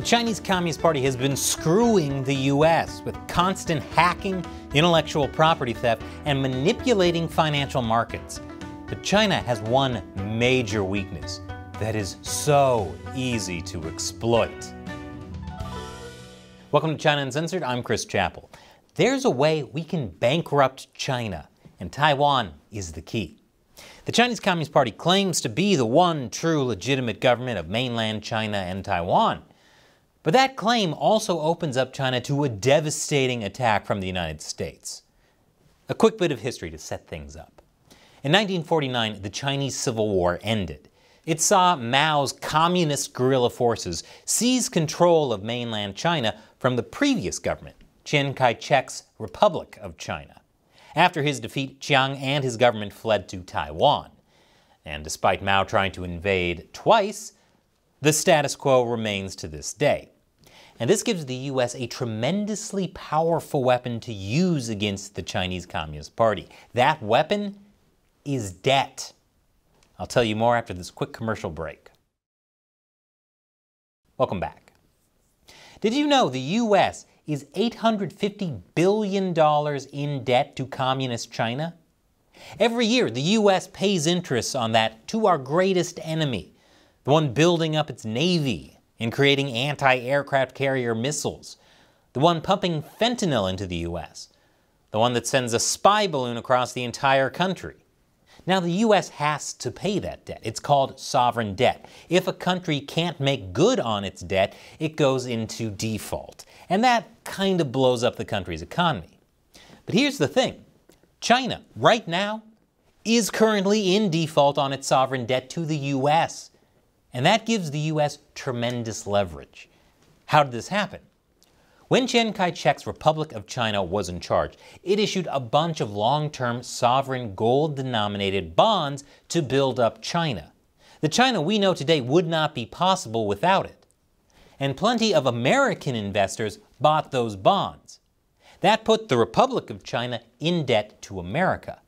The Chinese Communist Party has been screwing the US with constant hacking, intellectual property theft, and manipulating financial markets. But China has one major weakness that is so easy to exploit. Welcome to China Uncensored. I'm Chris Chappell. There's a way we can bankrupt China, and Taiwan is the key. The Chinese Communist Party claims to be the one true legitimate government of mainland China and Taiwan. But that claim also opens up China to a devastating attack from the United States. A quick bit of history to set things up. In 1949, the Chinese Civil War ended. It saw Mao's communist guerrilla forces seize control of mainland China from the previous government, Chiang Kai-shek's Republic of China. After his defeat, Chiang and his government fled to Taiwan. And despite Mao trying to invade twice, the status quo remains to this day. And this gives the US a tremendously powerful weapon to use against the Chinese Communist Party. That weapon is debt. I'll tell you more after this quick commercial break. Welcome back. Did you know the US is $850 billion in debt to Communist China? Every year, the US pays interest on that to our greatest enemy, the one building up its navy and creating anti-aircraft carrier missiles, the one pumping fentanyl into the US, the one that sends a spy balloon across the entire country. Now, the U.S. has to pay that debt. It's called sovereign debt. If a country can't make good on its debt, it goes into default. And that kind of blows up the country's economy. But here's the thing China, right now, is currently in default on its sovereign debt to the U.S. And that gives the U.S. tremendous leverage. How did this happen? When Chiang Kai-shek's Republic of China was in charge, it issued a bunch of long-term sovereign gold-denominated bonds to build up China. The China we know today would not be possible without it. And plenty of American investors bought those bonds. That put the Republic of China in debt to America.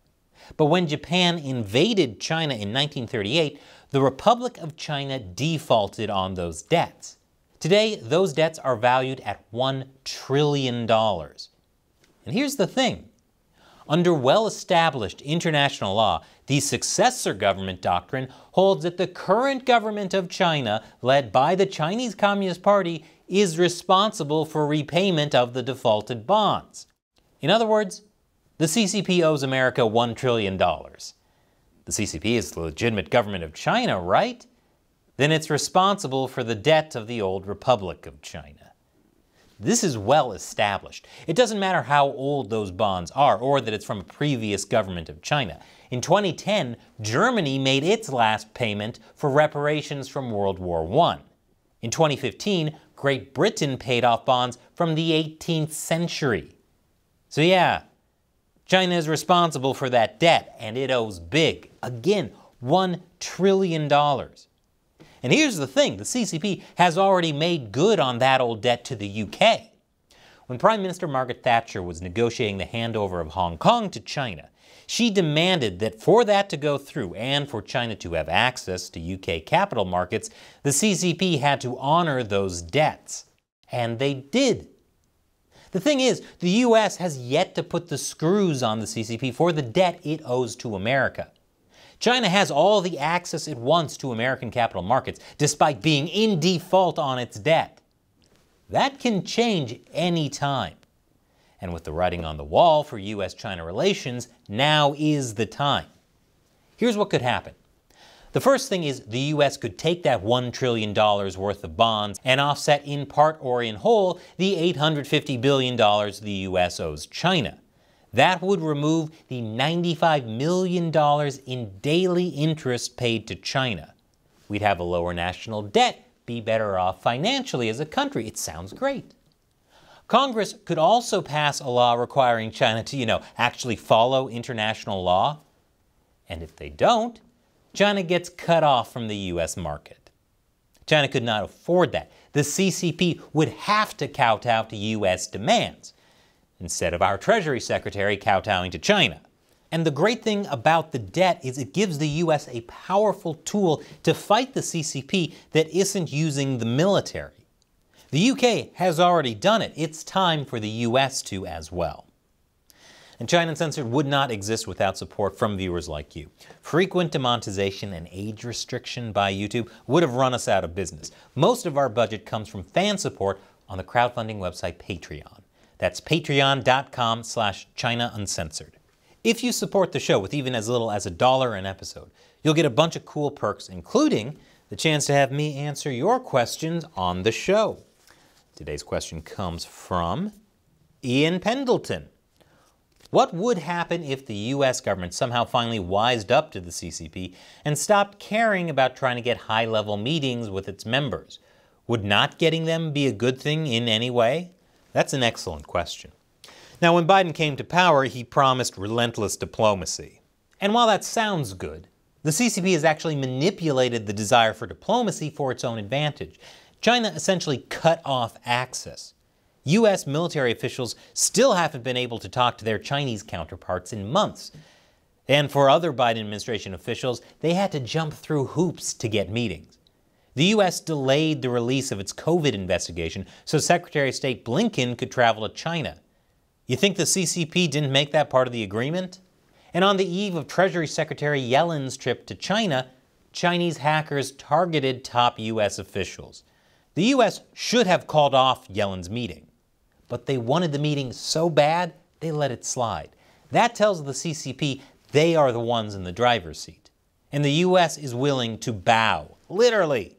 But when Japan invaded China in 1938, the Republic of China defaulted on those debts. Today, those debts are valued at $1 trillion. And here's the thing. Under well-established international law, the successor government doctrine holds that the current government of China, led by the Chinese Communist Party, is responsible for repayment of the defaulted bonds. In other words, the CCP owes America $1 trillion. The CCP is the legitimate government of China, right? Then it's responsible for the debt of the old Republic of China. This is well established. It doesn't matter how old those bonds are or that it's from a previous government of China. In 2010, Germany made its last payment for reparations from World War I. In 2015, Great Britain paid off bonds from the 18th century. So yeah, China is responsible for that debt, and it owes big. Again, $1 trillion. And here's the thing, the CCP has already made good on that old debt to the UK. When Prime Minister Margaret Thatcher was negotiating the handover of Hong Kong to China, she demanded that for that to go through and for China to have access to UK capital markets, the CCP had to honor those debts. And they did. The thing is, the US has yet to put the screws on the CCP for the debt it owes to America. China has all the access it wants to American capital markets, despite being in default on its debt. That can change any time. And with the writing on the wall for US-China relations, now is the time. Here's what could happen. The first thing is the US could take that $1 trillion worth of bonds and offset in part or in whole the $850 billion the US owes China. That would remove the $95 million in daily interest paid to China. We'd have a lower national debt, be better off financially as a country. It sounds great. Congress could also pass a law requiring China to, you know, actually follow international law. And if they don't, China gets cut off from the US market. China could not afford that. The CCP would have to kowtow to US demands, instead of our Treasury Secretary kowtowing to China. And the great thing about the debt is it gives the US a powerful tool to fight the CCP that isn't using the military. The UK has already done it. It's time for the US to as well. And China Uncensored would not exist without support from viewers like you. Frequent demonetization and age restriction by YouTube would have run us out of business. Most of our budget comes from fan support on the crowdfunding website Patreon. That's patreon.com slash China Uncensored. If you support the show with even as little as a dollar an episode, you'll get a bunch of cool perks, including the chance to have me answer your questions on the show. Today's question comes from Ian Pendleton. What would happen if the US government somehow finally wised up to the CCP and stopped caring about trying to get high level meetings with its members? Would not getting them be a good thing in any way? That's an excellent question. Now, when Biden came to power, he promised relentless diplomacy. And while that sounds good, the CCP has actually manipulated the desire for diplomacy for its own advantage. China essentially cut off access. U.S. military officials still haven't been able to talk to their Chinese counterparts in months. And for other Biden administration officials, they had to jump through hoops to get meetings. The U.S. delayed the release of its COVID investigation so Secretary of State Blinken could travel to China. You think the CCP didn't make that part of the agreement? And on the eve of Treasury Secretary Yellen's trip to China, Chinese hackers targeted top U.S. officials. The U.S. should have called off Yellen's meeting, but they wanted the meeting so bad they let it slide. That tells the CCP they are the ones in the driver's seat. And the U.S. is willing to bow, literally,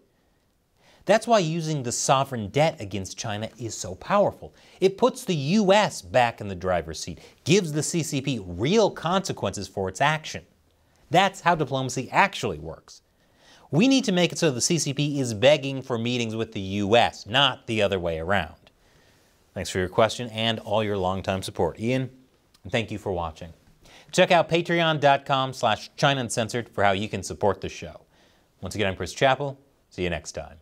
that's why using the sovereign debt against China is so powerful. It puts the U.S. back in the driver's seat, gives the CCP real consequences for its action. That's how diplomacy actually works. We need to make it so the CCP is begging for meetings with the U.S., not the other way around. Thanks for your question and all your longtime support. Ian, and thank you for watching. Check out patreon.com slash China Uncensored for how you can support the show. Once again, I'm Chris Chappell. See you next time.